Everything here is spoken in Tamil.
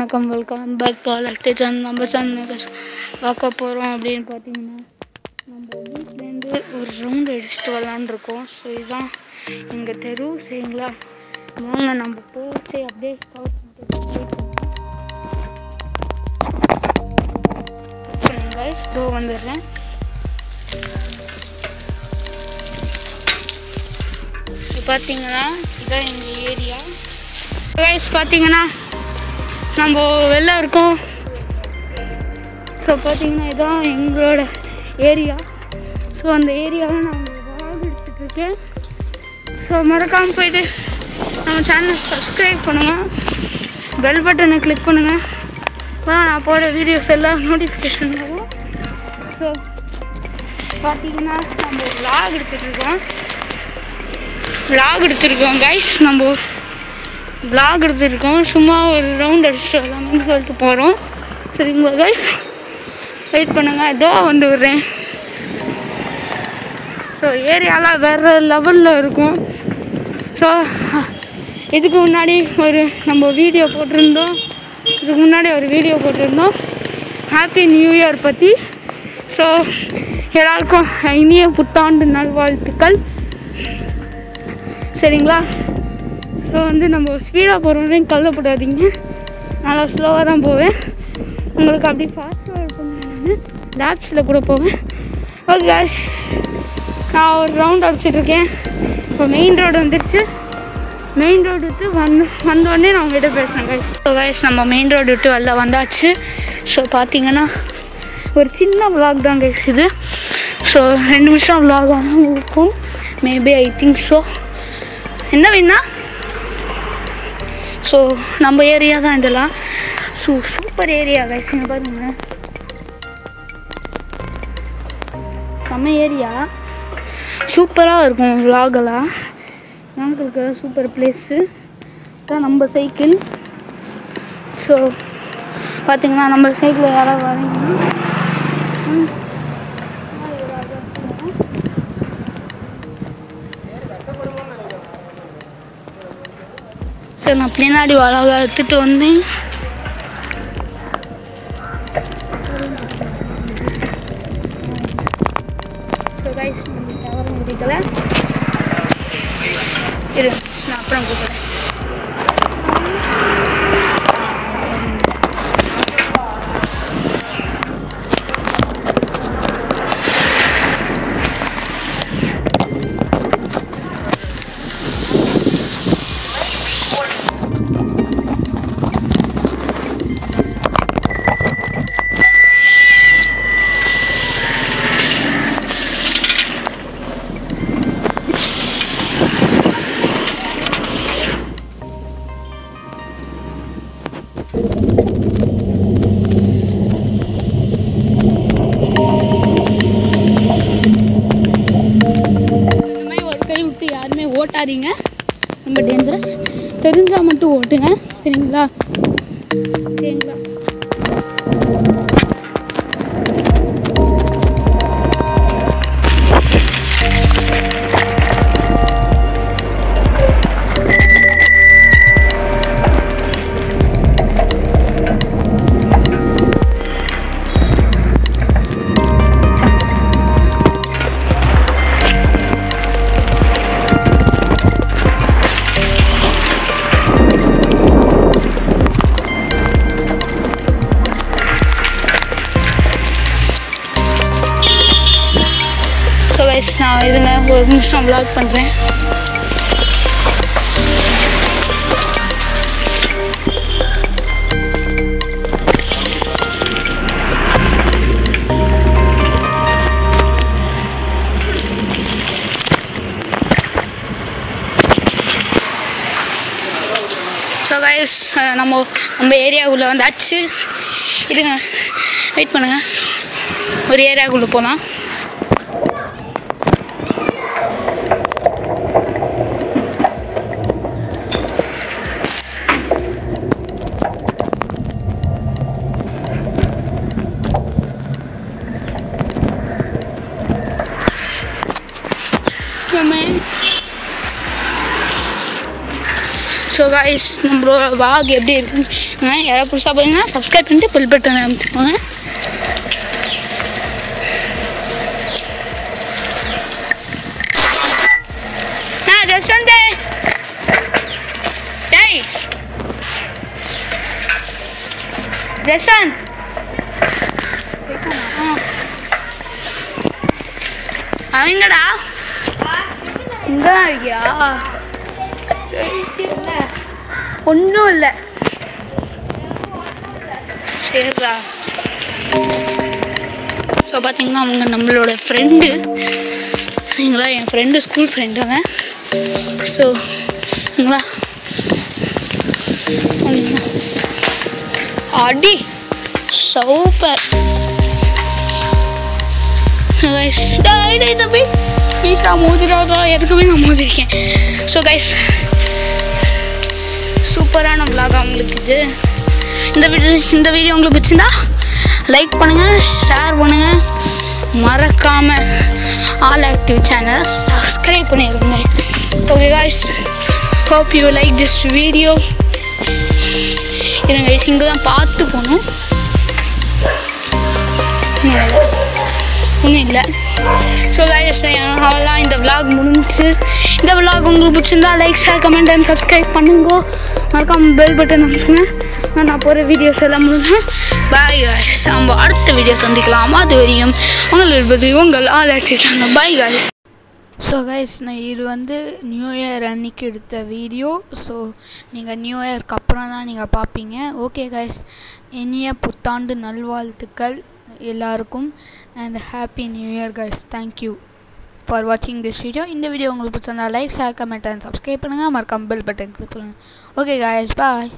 வணக்கம் வெல்கம் பேக் டு ஆல் அக்டே சேனல் நம்ம சேனல் பார்க்க போகிறோம் அப்படின்னு பார்த்தீங்கன்னா நம்ம வீட்டிலேருந்து ஒரு ரவுண்ட் அடிச்சுட்டு வரலான்னு ஸோ இதுதான் எங்கள் தெரு சரிங்களா? வாங்க நம்ம போச்சு அப்படியே கைஸ் டோ வந்துடுறேன். பார்த்தீங்கன்னா இதான் எங்கள் ஏரியா கைஸ் பார்த்தீங்கன்னா நம்ம வெளில இருக்கோம். ஸோ பார்த்தீங்கன்னா இதுதான் எங்களோட ஏரியா ஸோ அந்த ஏரியாவில் நான் vlog எடுத்துட்டு இருக்கேன். ஸோ மறக்காமல் போயிட்டு நம்ம சேனலை சப்ஸ்கிரைப் பண்ணுங்கள் பெல் பட்டனை கிளிக் பண்ணுங்கள் இப்போ நான் போடுற வீடியோஸ் எல்லாம் நோட்டிஃபிகேஷன் வரும். ஸோ பார்த்தீங்கன்னா நம்ம vlog எடுத்துகிட்டு இருக்கோம். Vlog எடுத்துருக்கோம் கைஸ் நம்ம vlog எடுத்துருக்கோம். சும்மா ஒரு ரவுண்ட் அடிச்சுட்டு வரலாம்னு சொல்லிட்டு போகிறோம் சரிங்களா கைஸ் வெயிட் பண்ணுங்கள் ஏதோ வந்து விடுறேன். ஸோ ஏரியாலாம் வேறு லெவலில் இருக்கும். ஸோ இதுக்கு முன்னாடி ஒரு நம்ம வீடியோ போட்டிருந்தோம். இதுக்கு முன்னாடி ஒரு வீடியோ போட்டிருந்தோம். ஹாப்பி நியூ இயர் பற்றி ஸோ எல்லாருக்கும் இனிய புத்தாண்டு நல்வாழ்த்துக்கள். சரிங்களா? ஸோ வந்து நம்ம ஸ்பீடாக போகிறோன்னே கவலைப்படாதீங்க. நல்லா ஸ்லோவாக தான் போவேன். உங்களுக்கு அப்படி ஃபாஸ்ட்டாக இருக்கணும் லேப்ஸில் கூட போவேன். ஓகே கேஷ் நான் ஒரு ரவுண்ட் அடிச்சிட்ருக்கேன் இப்போ மெயின் ரோடு வந்துடுச்சு மெயின் ரோடு விட்டு வந்து வந்தோடனே நான் உங்ககிட்ட பேசுகிறேன் கைஸ் ஸோ கைஸ் நம்ம மெயின் ரோடு விட்டு வெளில வந்தாச்சு. ஸோ பார்த்தீங்கன்னா ஒரு சின்ன விளாக் தான் கைஸ் இது. ஸோ ரெண்டு நிமிஷம் vlog தான் இருக்கும். மேபி ஐ திங்க் ஸோ என்ன வேணா ஸோ நம்ம ஏரியா தான் இதெல்லாம். ஸோ சூப்பர் ஏரியா கைஸ் இங்கே பாருங்கள் செம்ம ஏரியா சூப்பராக இருக்கும் விலாகெல்லாம் நாங்கள் இருக்கிற சூப்பர் பிளேஸு தான் நம்ம சைக்கிள் ஸோ பார்த்தீங்கன்னா நம்ம சைக்கிளில் யாராவது வரீங்கன்னா ம். சரி நான் பின்னாடி வளக எடுத்துட்டு வந்தேன் So guys, நம்ம tower முடிக்கல. இரு நான் அப்புறம் கூப்பிடுறேன் ஓட்டாதீங்க. ரொம்ப டேஞ்சரஸ் தெரிஞ்சால் மட்டும் ஓட்டுங்க. சரிங்களா? சரிங்களா? கைஸ் நான் இருங்க ஒரு நிமிஷம் vlog பண்ணுறேன் ஸோ கைஸ் நம்ம நம்ம ஏரியாவுக்குள்ளே வந்தாச்சு. இருங்க வெயிட் பண்ணுங்கள் ஒரு ஏரியாவுக்குள்ளே போகலாம் நம்ம ஸோ காய்ஸ் நம்மளோட வாக் எப்படி இருக்குங்க யாராவது புதுசாக போனீங்கன்னா சப்ஸ்கிரைப் பண்ணிட்டு பில் பட்டன் அமைச்சுக்கோங்க நான் ஜஸ்வந்த் டேய். ஜஸ்வந்த். அவங்கடா இங்கே தான் இருக்கியா? ஒன்றும் இல்லை. சரிடா. ஸோ பார்த்தீங்கன்னா அவங்க நம்மளோட ஃப்ரெண்டு சரிங்களா? என் ஃப்ரெண்டு ஸ்கூல் ஃப்ரெண்டு அவன். ஸோ சரிங்களா? அடி சூப்பர் கைஸ் டேய் தம்பி ப்ளீஸ் நான் மோதிராதா எதுக்குமே நான் மோதிருக்கேன். ஸோ கைஸ் சூப்பரான vlog உங்களுக்கு இது. இந்த வீடியோ இந்த வீடியோ உங்களுக்கு பிடிச்சிருந்தா லைக் பண்ணுங்கள் ஷேர் பண்ணுங்கள் மறக்காமல் ஆல் ஆக்டிவ் சேனலை சப்ஸ்கிரைப் பண்ணிடுங்க okay guys hope you like this video இருங்க இங்கே தான் பார்த்து போகணும். ஒன்றும் இல்லை. ஸோ காய்ஸ் முடிஞ்சு இந்த vlog உங்களுக்கு பிடிச்சிருந்தா like share comment and subscribe பண்ணுங்க. மறக்காம பெல் பட்டன் அமுக்குங்க நான் போகிற வீடியோஸ் எல்லாம் முடிஞ்சேன் பாய் காய்ஸ் நம்ம அடுத்த வீடியோ சந்திக்கலாம். அது வரையும் உங்கள் இருப்பது உங்கள் ஆல் ஆக்டிவிட்டாங்க பாய் காய்ஸ் ஸோ கைஸ் நான் இது வந்து நியூ இயர் அன்னைக்கு எடுத்த வீடியோ ஸோ நீங்கள் நியூ இயர்க்கு அப்புறம் தான் நீங்கள் பார்ப்பீங்க ஓகே கைஸ் இனிய புத்தாண்டு நல்வாழ்த்துக்கள் எல்லாருக்கும். And happy new year guys thank you for வாட்சிங் திஸ் வீடியோ இந்த வீடியோ உங்களுக்கு பிடிச்சிருந்தா like share comment and subscribe பண்ணுங்கள் மறக்காம பெல் பட்டன் கிளிக் பண்ணுங்கள் ஓகே காய்ஸ் பாய்